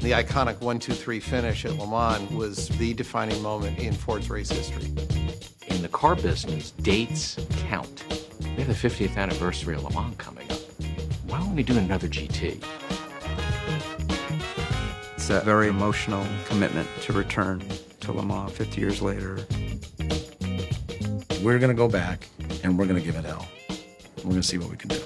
The iconic 1-2-3 finish at Le Mans was the defining moment in Ford's race history. In the car business, dates count. We have the 50th anniversary of Le Mans coming up. Why don't we do another GT? It's a very emotional commitment to return to Le Mans 50 years later. We're going to go back and we're going to give it hell. We're going to see what we can do.